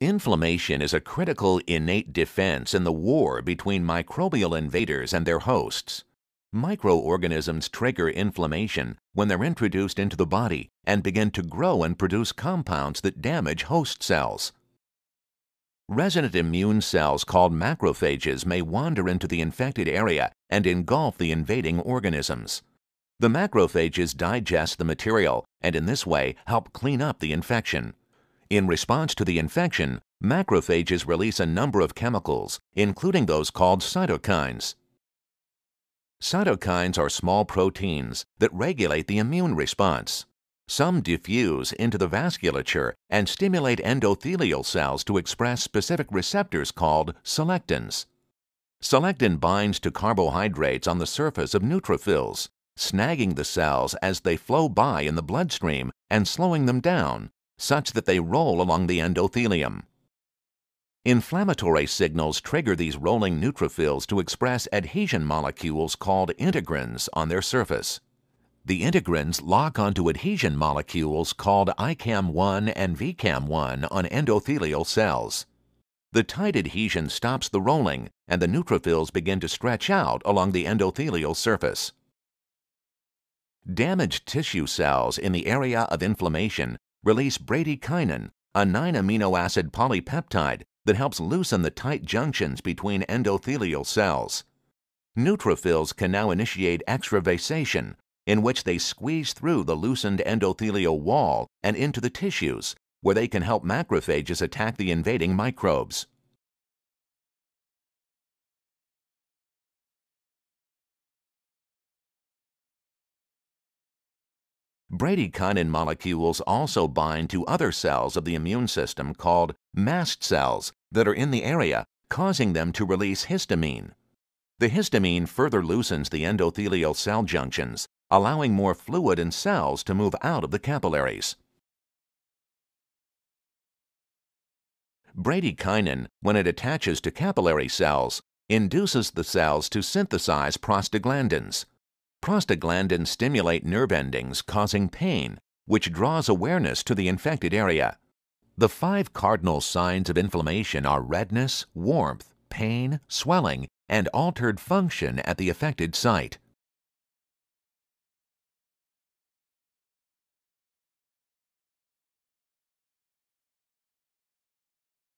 Inflammation is a critical innate defense in the war between microbial invaders and their hosts. Microorganisms trigger inflammation when they're introduced into the body and begin to grow and produce compounds that damage host cells. Resident immune cells called macrophages may wander into the infected area and engulf the invading organisms. The macrophages digest the material and in this way help clean up the infection. In response to the infection, macrophages release a number of chemicals, including those called cytokines. Cytokines are small proteins that regulate the immune response. Some diffuse into the vasculature and stimulate endothelial cells to express specific receptors called selectins. Selectin binds to carbohydrates on the surface of neutrophils, snagging the cells as they flow by in the bloodstream and slowing them down, such that they roll along the endothelium. Inflammatory signals trigger these rolling neutrophils to express adhesion molecules called integrins on their surface. The integrins lock onto adhesion molecules called ICAM1 and VCAM1 on endothelial cells. The tight adhesion stops the rolling and the neutrophils begin to stretch out along the endothelial surface. Damaged tissue cells in the area of inflammation release bradykinin, a 9-amino acid polypeptide that helps loosen the tight junctions between endothelial cells. Neutrophils can now initiate extravasation, in which they squeeze through the loosened endothelial wall and into the tissues, where they can help macrophages attack the invading microbes. Bradykinin molecules also bind to other cells of the immune system called mast cells that are in the area, causing them to release histamine. The histamine further loosens the endothelial cell junctions, allowing more fluid and cells to move out of the capillaries. Bradykinin, when it attaches to capillary cells, induces the cells to synthesize prostaglandins, Prostaglandins stimulate nerve endings causing pain, which draws awareness to the infected area. The five cardinal signs of inflammation are redness, warmth, pain, swelling, and altered function at the affected site.